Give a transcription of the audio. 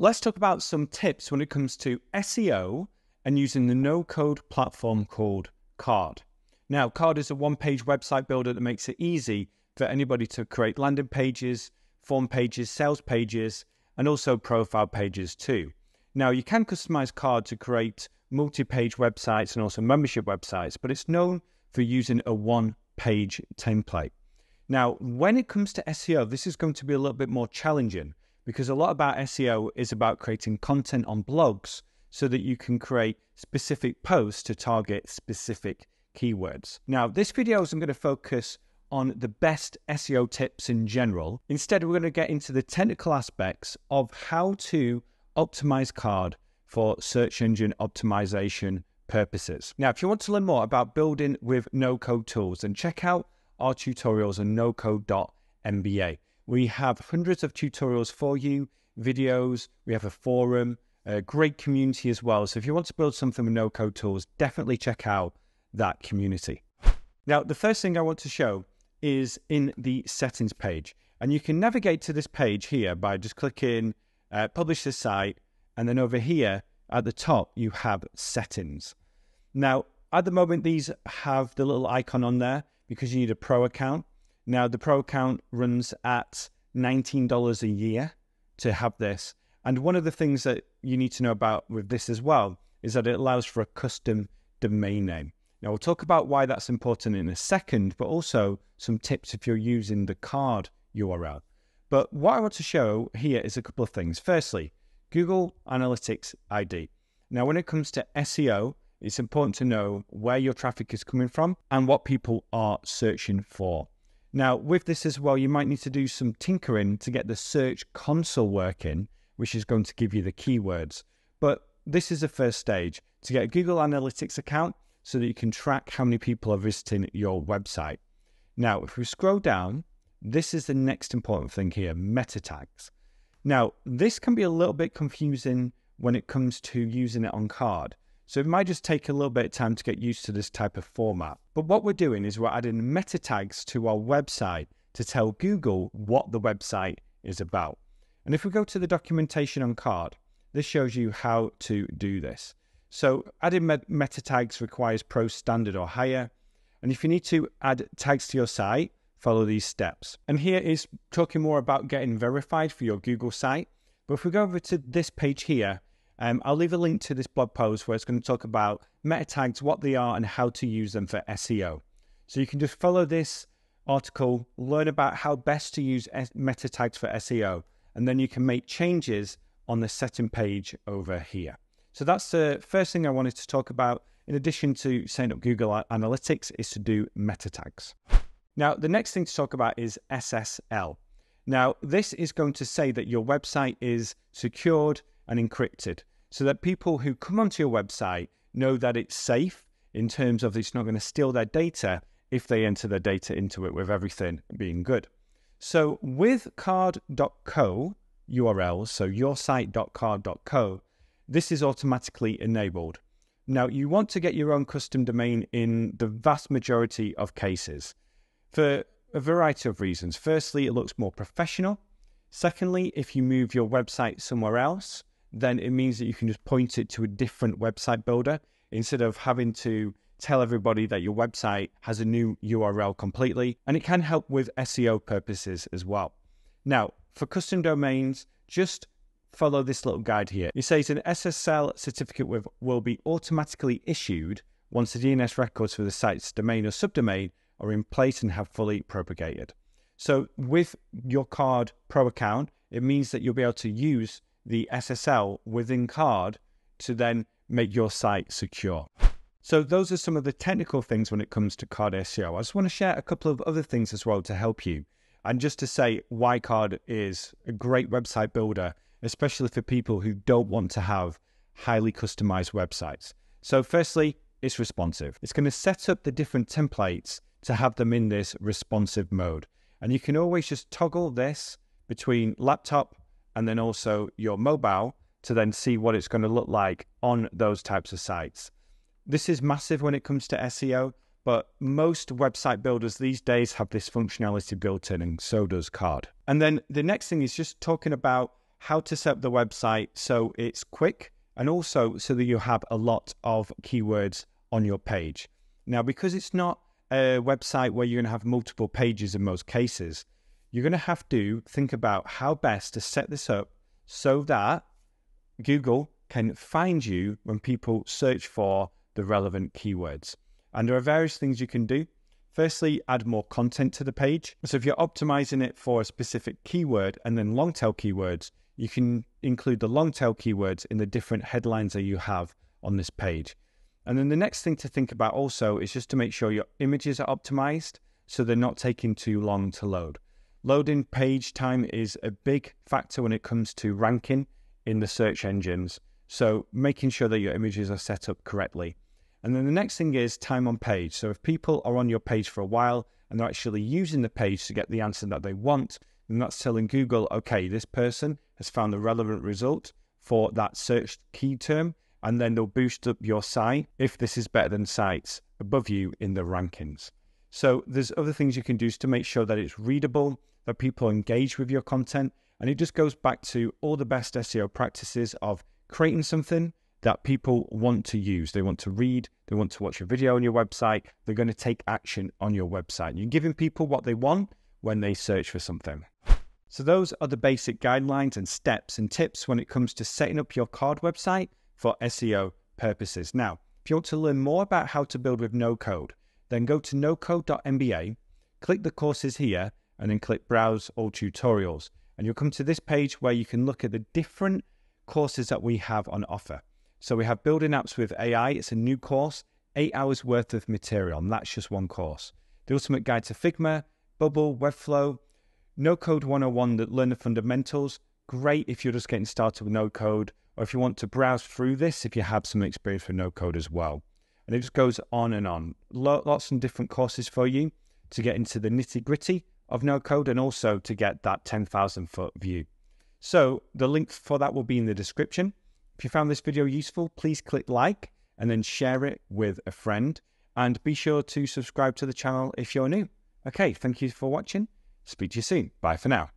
let's talk about some tips when it comes to SEO and using the no code platform called Carrd. Now, Carrd is a one page website builder that makes it easy for anybody to create landing pages, form pages, sales pages, and also profile pages too. Now, you can customize Carrd to create multi page websites and also membership websites, but it's known for using a one page template. Now, when it comes to SEO, this is going to be a little bit more challenging because a lot about SEO is about creating content on blogs so that you can create specific posts to target specific keywords. Now, this video isn't going to focus on the best SEO tips in general. Instead, we're going to get into the technical aspects of how to optimize Carrd for search engine optimization purposes. Now, if you want to learn more about building with no code tools, then check out our tutorials on nocode.mba. We have hundreds of tutorials for you, videos, we have a forum, a great community as well. So if you want to build something with no code tools, definitely check out that community. Now, the first thing I want to show is in the settings page. And you can navigate to this page here by just clicking uh, publish the site. And then over here at the top, you have settings. Now, at the moment, these have the little icon on there because you need a pro account. Now, the pro account runs at $19 a year to have this. And one of the things that you need to know about with this as well is that it allows for a custom domain name. Now, we'll talk about why that's important in a second, but also some tips if you're using the Carrd URL. But what I want to show here is a couple of things. Firstly, Google Analytics ID. Now, when it comes to SEO, it's important to know where your traffic is coming from and what people are searching for. Now, with this as well, you might need to do some tinkering to get the search console working, which is going to give you the keywords. But this is the first stage to get a Google Analytics account so that you can track how many people are visiting your website. Now, if we scroll down, this is the next important thing here meta tags. Now, this can be a little bit confusing when it comes to using it on Carrd. So it might just take a little bit of time to get used to this type of format. But what we're doing is we're adding meta tags to our website to tell Google what the website is about. And if we go to the documentation on Carrd, this shows you how to do this. So adding meta tags requires pro standard or higher. And if you need to add tags to your site, follow these steps. And here is talking more about getting verified for your Google site. But if we go over to this page here, um, I'll leave a link to this blog post where it's going to talk about meta tags, what they are, and how to use them for SEO. So you can just follow this article, learn about how best to use meta tags for SEO, and then you can make changes on the setting page over here. So that's the first thing I wanted to talk about. In addition to setting up Google Analytics, is to do meta tags. Now, the next thing to talk about is SSL. Now, this is going to say that your website is secured and encrypted so that people who come onto your website know that it's safe in terms of it's not going to steal their data if they enter their data into it with everything being good. So with carrd.co URLs, so yoursite.carrd.co, this is automatically enabled. Now, you want to get your own custom domain in the vast majority of cases for a variety of reasons. Firstly, it looks more professional. Secondly, if you move your website somewhere else, then it means that you can just point it to a different website builder instead of having to tell everybody that your website has a new URL completely. And it can help with SEO purposes as well. Now, for custom domains, just follow this little guide here. It says an SSL certificate will be automatically issued once the DNS records for the site's domain or subdomain are in place and have fully propagated. So with your Carrd Pro account, it means that you'll be able to use the SSL within Carrd to then make your site secure. So those are some of the technical things when it comes to Carrd SEO. I just want to share a couple of other things as well to help you. And just to say why Carrd is a great website builder especially for people who don't want to have highly customized websites. So, firstly, it's responsive. It's going to set up the different templates to have them in this responsive mode. And you can always just toggle this between laptop and then also your mobile to then see what it's going to look like on those types of sites. This is massive when it comes to SEO, but most website builders these days have this functionality built in, and so does Carrd. And then the next thing is just talking about how to set up the website so it's quick and also so that you have a lot of keywords on your page. Now, because it's not a website where you're going to have multiple pages in most cases, you're going to have to think about how best to set this up so that Google can find you when people search for the relevant keywords. And there are various things you can do. Firstly, add more content to the page. So if you're optimizing it for a specific keyword and then long tail keywords, you can include the long tail keywords in the different headlines that you have on this page. And then the next thing to think about also is just to make sure your images are optimized so they're not taking too long to load. Loading page time is a big factor when it comes to ranking in the search engines. So making sure that your images are set up correctly. And then the next thing is time on page. So if people are on your page for a while and they're actually using the page to get the answer that they want, then that's telling Google, okay, this person has found the relevant result for that search key term. And then they'll boost up your site if this is better than sites above you in the rankings. So there's other things you can do to make sure that it's readable, that people engage with your content. And it just goes back to all the best SEO practices of creating something that people want to use. They want to read, they want to watch a video on your website, they're going to take action on your website. You're giving people what they want when they search for something. So, those are the basic guidelines and steps and tips when it comes to setting up your Carrd website for SEO purposes. Now, if you want to learn more about how to build with no code, then go to nocode.mba, click the courses here, and then click Browse All Tutorials. And you'll come to this page where you can look at the different courses that we have on offer. So we have Building Apps with AI, it's a new course, eight hours worth of material, and that's just one course. The Ultimate Guide to Figma, Bubble, Webflow, No Code 101 that learn the fundamentals. Great if you're just getting started with no code, or if you want to browse through this, if you have some experience with no code as well. And it just goes on and on. Lots of different courses for you to get into the nitty gritty of no code and also to get that 10,000 foot view. So the link for that will be in the description. If you found this video useful, please click like and then share it with a friend. And be sure to subscribe to the channel if you're new. Okay, thank you for watching. Speak to you soon. Bye for now.